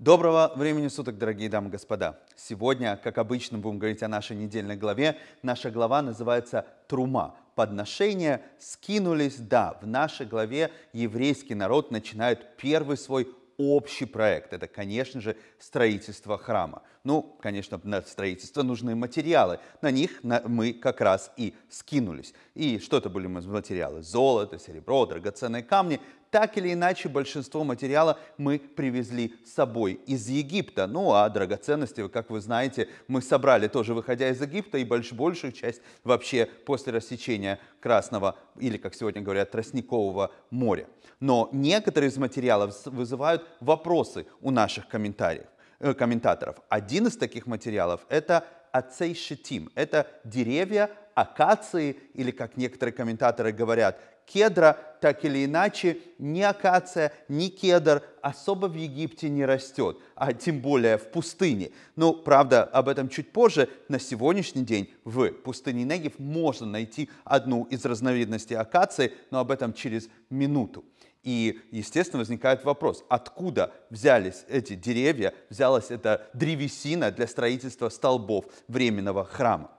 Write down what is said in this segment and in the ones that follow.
Доброго времени суток, дорогие дамы и господа. Сегодня, как обычно, будем говорить о нашей недельной главе. Наша глава называется «Трума». Подношения скинулись. Да, в нашей главе еврейский народ начинает первый свой общий проект. Это, конечно же, строительство храма. Ну, конечно, на строительство нужны материалы. На них мы как раз и скинулись. И что это были материалы? Золото, серебро, драгоценные камни так или иначе большинство материала мы привезли с собой из Египта. Ну а драгоценности, как вы знаете, мы собрали тоже выходя из Египта и больш, большую часть вообще после рассечения Красного или, как сегодня говорят, Тростникового моря. Но некоторые из материалов вызывают вопросы у наших комментариев, э, комментаторов. Один из таких материалов – это ацей шитим. Это деревья, акации, или, как некоторые комментаторы говорят, кедра, так или иначе, ни акация, ни кедр особо в Египте не растет, а тем более в пустыне. Ну, правда, об этом чуть позже. На сегодняшний день в пустыне Негев можно найти одну из разновидностей акации, но об этом через минуту. И, естественно, возникает вопрос, откуда взялись эти деревья, взялась эта древесина для строительства столбов временного храма.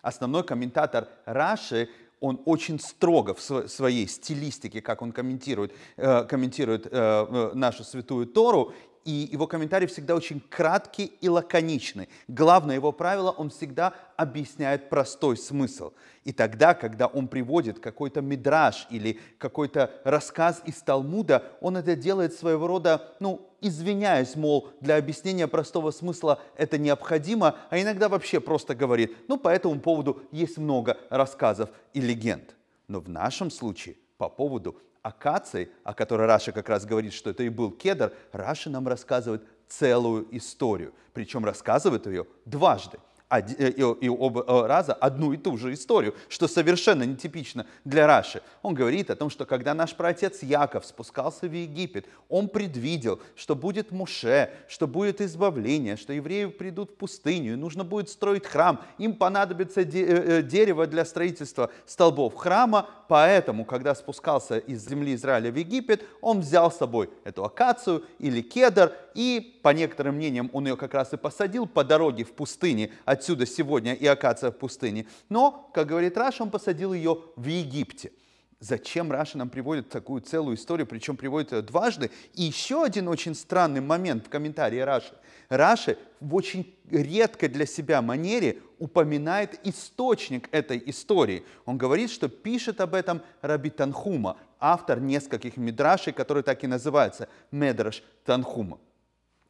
Основной комментатор Раши он очень строго в своей стилистике, как он комментирует, э, комментирует э, нашу святую Тору, и его комментарий всегда очень краткий и лаконичный. Главное его правило, он всегда объясняет простой смысл. И тогда, когда он приводит какой-то мидраж или какой-то рассказ из Талмуда, он это делает своего рода, ну, извиняясь, мол, для объяснения простого смысла это необходимо, а иногда вообще просто говорит, ну, по этому поводу есть много рассказов и легенд. Но в нашем случае по поводу акации, о которой Раши как раз говорит, что это и был кедр, Раши нам рассказывает целую историю. Причем рассказывает ее дважды. Э, и оба э, раза одну и ту же историю, что совершенно нетипично для Раши. Он говорит о том, что когда наш праотец Яков спускался в Египет, он предвидел, что будет Моше, что будет избавление, что евреи придут в пустыню, нужно будет строить храм, им понадобится э, дерево для строительства столбов храма, поэтому, когда спускался из земли Израиля в Египет, он взял с собой эту акацию или кедр, и, по некоторым мнениям, он ее как раз и посадил по дороге в пустыне, отсюда сегодня и акация в пустыне. Но, как говорит Раши, он посадил ее в Египте. Зачем Раши нам приводит такую целую историю, причем приводит ее дважды? И еще один очень странный момент в комментарии Раши. Раши в очень редкой для себя манере упоминает источник этой истории. Он говорит, что пишет об этом Раби Танхума, автор нескольких мидрашей, которые так и называются Мидраш Танхума.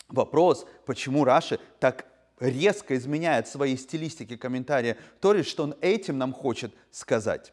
Вопрос, почему Раши так резко изменяет своей стилистике комментария Тори, что он этим нам хочет сказать.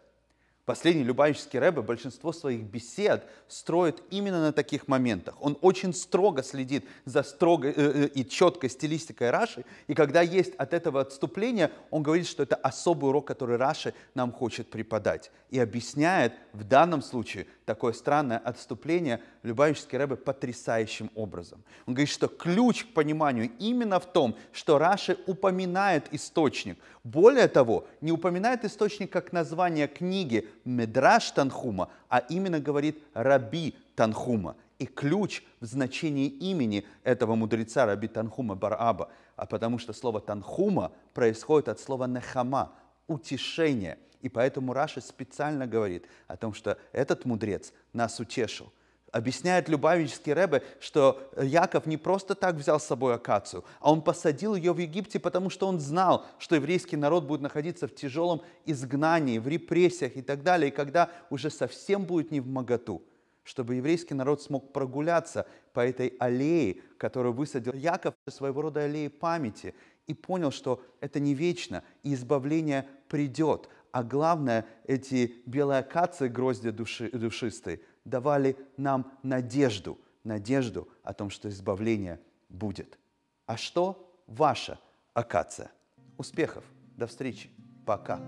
Последний Любавический Рэбе большинство своих бесед строит именно на таких моментах. Он очень строго следит за строгой э, э, и четкой стилистикой Раши, и когда есть от этого отступление, он говорит, что это особый урок, который Раши нам хочет преподать. И объясняет в данном случае такое странное отступление Любавический Рэбе потрясающим образом. Он говорит, что ключ к пониманию именно в том, что Раши упоминает источник. Более того, не упоминает источник как название книги, Медраш Танхума, а именно говорит Раби Танхума. И ключ в значении имени этого мудреца Раби Танхума Бараба, а потому что слово Танхума происходит от слова Нехама, утешение. И поэтому Раша специально говорит о том, что этот мудрец нас утешил – Объясняет Любавический Рэбе, что Яков не просто так взял с собой акацию, а он посадил ее в Египте, потому что он знал, что еврейский народ будет находиться в тяжелом изгнании, в репрессиях и так далее, и когда уже совсем будет не в моготу, чтобы еврейский народ смог прогуляться по этой аллее, которую высадил Яков, своего рода аллее памяти, и понял, что это не вечно, и избавление придет. А главное, эти белые акации, гроздья души, душистые – давали нам надежду, надежду о том, что избавление будет. А что ваша акация? Успехов! До встречи! Пока!